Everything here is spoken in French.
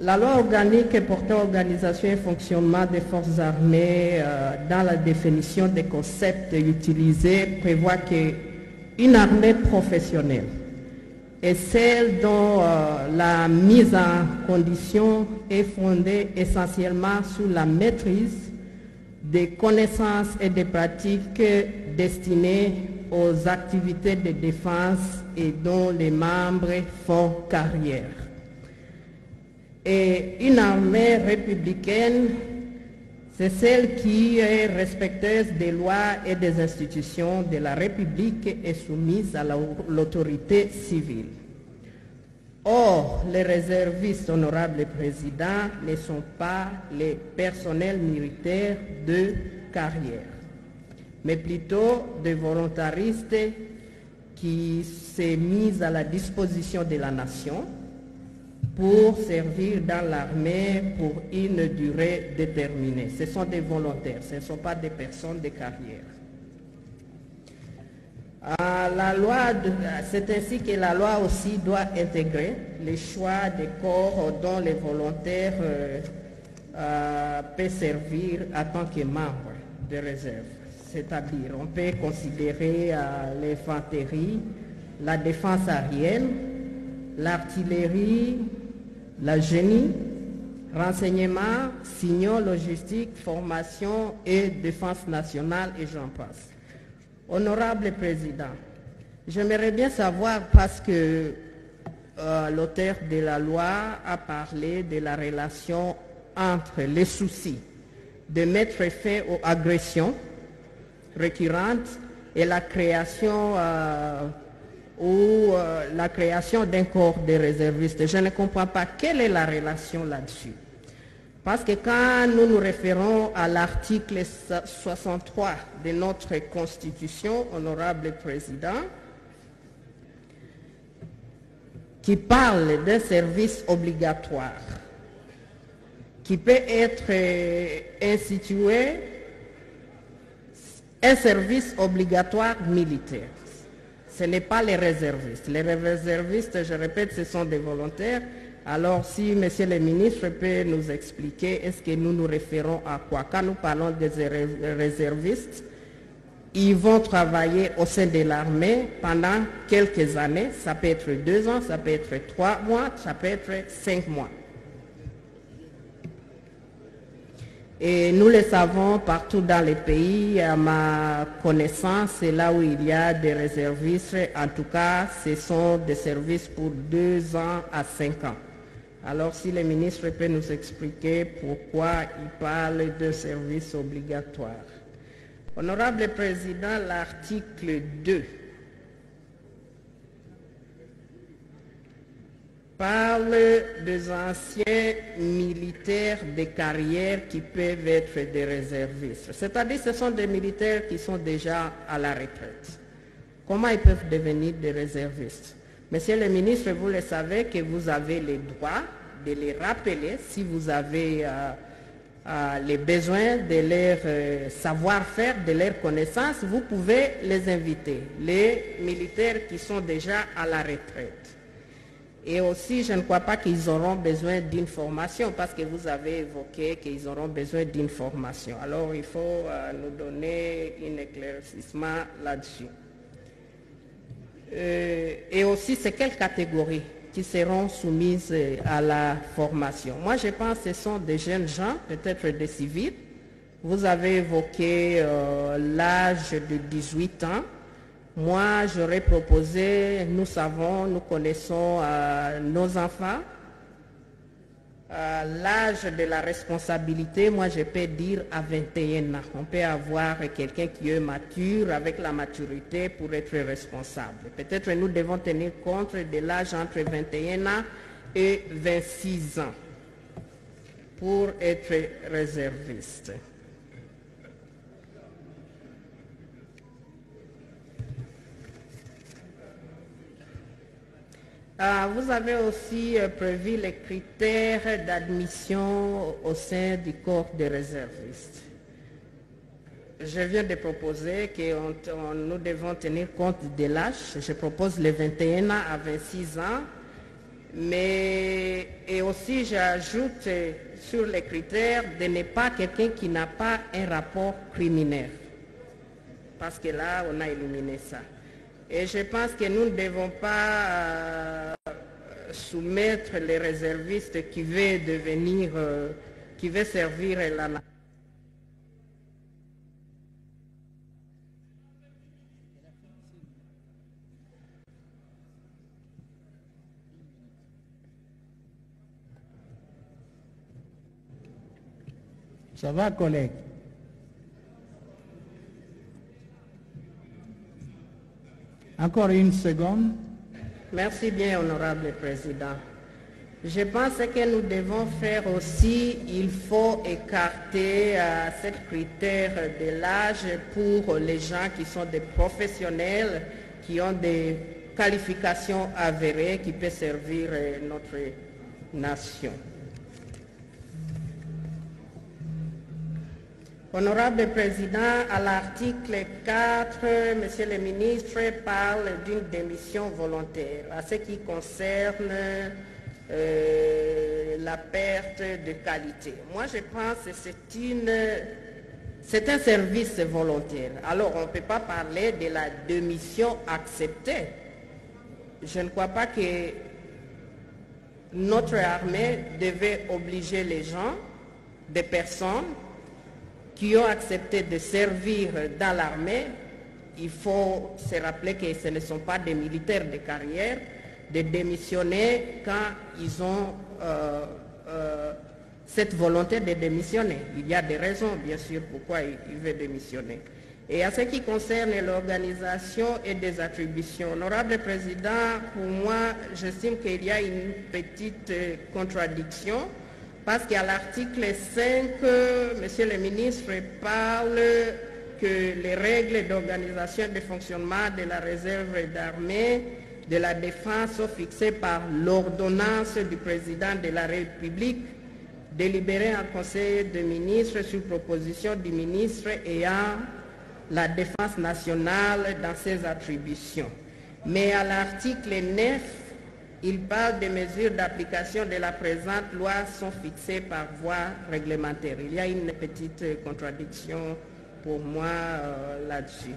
La loi organique portant organisation et fonctionnement des forces armées euh, dans la définition des concepts utilisés prévoit qu'une armée professionnelle est celle dont euh, la mise en condition est fondée essentiellement sur la maîtrise des connaissances et des pratiques destinées aux activités de défense et dont les membres font carrière. Et une armée républicaine, c'est celle qui est respectueuse des lois et des institutions de la République et soumise à l'autorité civile. Or, les réservistes, honorables présidents, ne sont pas les personnels militaires de carrière, mais plutôt des volontaristes qui s'est mis à la disposition de la nation pour servir dans l'armée pour une durée déterminée. Ce sont des volontaires, ce ne sont pas des personnes de carrière. la loi, c'est ainsi que la loi aussi doit intégrer les choix des corps dont les volontaires euh, euh, peuvent servir en tant que membres de réserve. C'est-à-dire, on peut considérer euh, l'infanterie, la défense aérienne, l'artillerie, la génie, renseignement, signaux, logistique, formation et défense nationale et j'en passe. Honorable Président, j'aimerais bien savoir parce que euh, l'auteur de la loi a parlé de la relation entre les soucis de mettre fin aux agressions récurrentes et la création euh, ou euh, la création d'un corps de réservistes. Je ne comprends pas quelle est la relation là-dessus. Parce que quand nous nous référons à l'article 63 de notre Constitution, honorable Président, qui parle d'un service obligatoire, qui peut être euh, institué un service obligatoire militaire. Ce n'est pas les réservistes. Les réservistes, je répète, ce sont des volontaires. Alors si Monsieur le ministre peut nous expliquer, est-ce que nous nous référons à quoi? Quand nous parlons des réservistes, ils vont travailler au sein de l'armée pendant quelques années. Ça peut être deux ans, ça peut être trois mois, ça peut être cinq mois. Et nous le savons partout dans les pays, à ma connaissance, c'est là où il y a des réservistes. En tout cas, ce sont des services pour deux ans à cinq ans. Alors si le ministre peut nous expliquer pourquoi il parle de service obligatoire. Honorable Président, l'article 2 parle des anciens militaires de carrière qui peuvent être des réservistes. C'est-à-dire ce sont des militaires qui sont déjà à la retraite. Comment ils peuvent devenir des réservistes? Monsieur le ministre, vous le savez que vous avez le droit de les rappeler si vous avez euh, euh, les besoins de leur euh, savoir-faire, de leur connaissance, vous pouvez les inviter, les militaires qui sont déjà à la retraite. Et aussi, je ne crois pas qu'ils auront besoin d'une formation parce que vous avez évoqué qu'ils auront besoin d'une formation. Alors, il faut euh, nous donner un éclaircissement là-dessus. Euh, et aussi, c'est quelles catégories qui seront soumises à la formation? Moi, je pense que ce sont des jeunes gens, peut-être des civils. Vous avez évoqué euh, l'âge de 18 ans. Moi, j'aurais proposé, nous savons, nous connaissons euh, nos enfants. L'âge de la responsabilité, moi je peux dire à 21 ans. On peut avoir quelqu'un qui est mature avec la maturité pour être responsable. Peut-être nous devons tenir compte de l'âge entre 21 ans et 26 ans pour être réserviste. Vous avez aussi euh, prévu les critères d'admission au sein du corps des réservistes. Je viens de proposer que nous devons tenir compte de l'âge. Je propose les 21 ans à 26 ans. mais et aussi j'ajoute euh, sur les critères de ne pas quelqu'un qui n'a pas un rapport criminel. Parce que là, on a éliminé ça. Et je pense que nous ne devons pas euh, soumettre les réservistes qui veulent devenir, euh, qui veulent servir la nation. Ça va, collègue? Encore une seconde. Merci bien, honorable président. Je pense que nous devons faire aussi, il faut écarter euh, ce critère de l'âge pour les gens qui sont des professionnels, qui ont des qualifications avérées, qui peuvent servir euh, notre nation. Honorable Président, à l'article 4, Monsieur le ministre parle d'une démission volontaire. À ce qui concerne euh, la perte de qualité. Moi, je pense que c'est un service volontaire. Alors, on ne peut pas parler de la démission acceptée. Je ne crois pas que notre armée devait obliger les gens, des personnes, qui ont accepté de servir dans l'armée, il faut se rappeler que ce ne sont pas des militaires de carrière, de démissionner quand ils ont euh, euh, cette volonté de démissionner. Il y a des raisons, bien sûr, pourquoi ils veulent démissionner. Et à ce qui concerne l'organisation et des attributions, honorable président, pour moi, j'estime qu'il y a une petite euh, contradiction parce qu'à l'article 5, Monsieur le ministre parle que les règles d'organisation et de fonctionnement de la réserve d'armée de la défense sont fixées par l'ordonnance du président de la République délibérée en Conseil de ministres sur proposition du ministre ayant la défense nationale dans ses attributions. Mais à l'article 9, il parle des mesures d'application de la présente loi sont fixées par voie réglementaire. Il y a une petite contradiction pour moi euh, là-dessus.